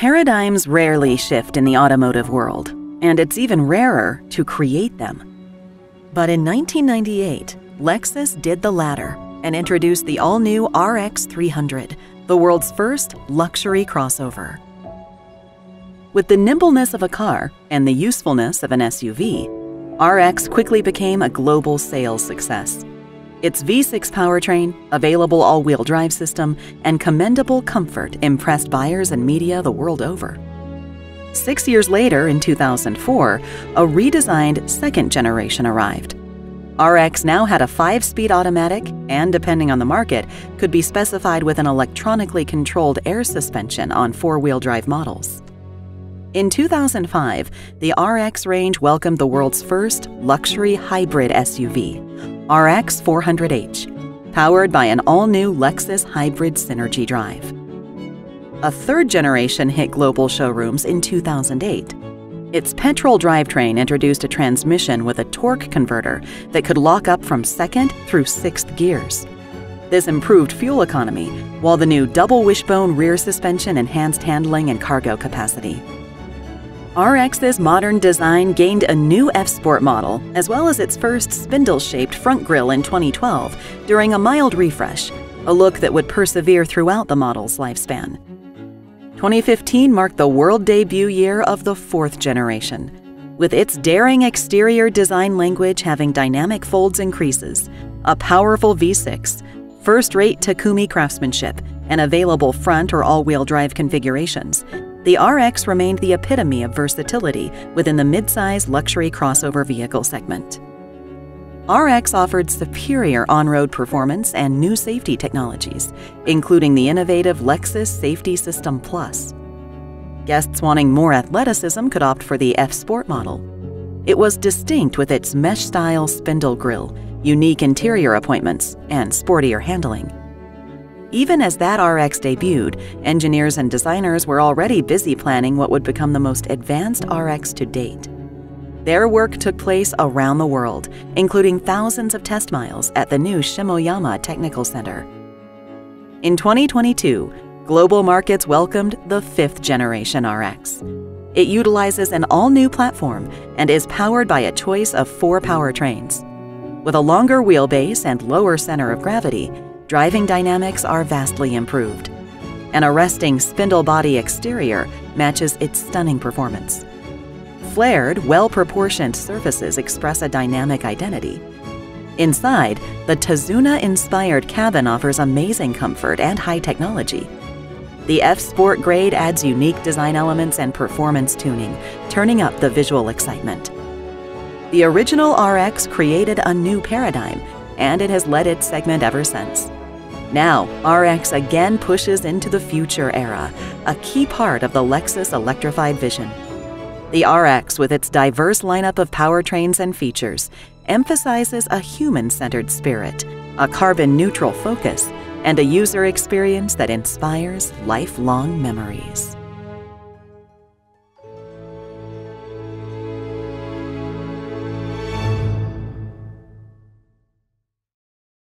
Paradigms rarely shift in the automotive world, and it's even rarer to create them. But in 1998, Lexus did the latter and introduced the all new RX 300, the world's first luxury crossover. With the nimbleness of a car and the usefulness of an SUV, RX quickly became a global sales success. Its V6 powertrain, available all wheel drive system, and commendable comfort impressed buyers and media the world over. Six years later, in 2004, a redesigned second generation arrived. RX now had a five speed automatic and, depending on the market, could be specified with an electronically controlled air suspension on four wheel drive models. In 2005, the RX range welcomed the world's first luxury hybrid SUV, RX 400H, powered by an all new Lexus Hybrid Synergy Drive. A third generation hit global showrooms in 2008. Its petrol drivetrain introduced a transmission with a torque converter that could lock up from second through sixth gears. This improved fuel economy, while the new double wishbone rear suspension enhanced handling and cargo capacity. RX's modern design gained a new F Sport model, as well as its first spindle shaped front grille in 2012 during a mild refresh, a look that would persevere throughout the model's lifespan. 2015 marked the world debut year of the fourth generation, with its daring exterior design language having dynamic folds and creases, a powerful V6, first rate Takumi craftsmanship, and available front or all wheel drive configurations the RX remained the epitome of versatility within the midsize luxury crossover vehicle segment. RX offered superior on road performance and new safety technologies, including the innovative Lexus Safety System Plus. Guests wanting more athleticism could opt for the F Sport model. It was distinct with its mesh style spindle grille, unique interior appointments, and sportier handling. Even as that RX debuted, engineers and designers were already busy planning what would become the most advanced RX to date. Their work took place around the world, including thousands of test miles at the new Shimoyama Technical Center. In 2022, global markets welcomed the fifth generation RX. It utilizes an all new platform and is powered by a choice of four powertrains. With a longer wheelbase and lower center of gravity, driving dynamics are vastly improved. An arresting spindle body exterior matches its stunning performance. Flared, well proportioned surfaces express a dynamic identity. Inside, the Tazuna inspired cabin offers amazing comfort and high technology. The F Sport grade adds unique design elements and performance tuning, turning up the visual excitement. The original RX created a new paradigm, and it has led its segment ever since. Now, RX again pushes into the future era, a key part of the Lexus electrified vision. The RX, with its diverse lineup of powertrains and features, emphasizes a human centered spirit, a carbon neutral focus, and a user experience that inspires lifelong memories.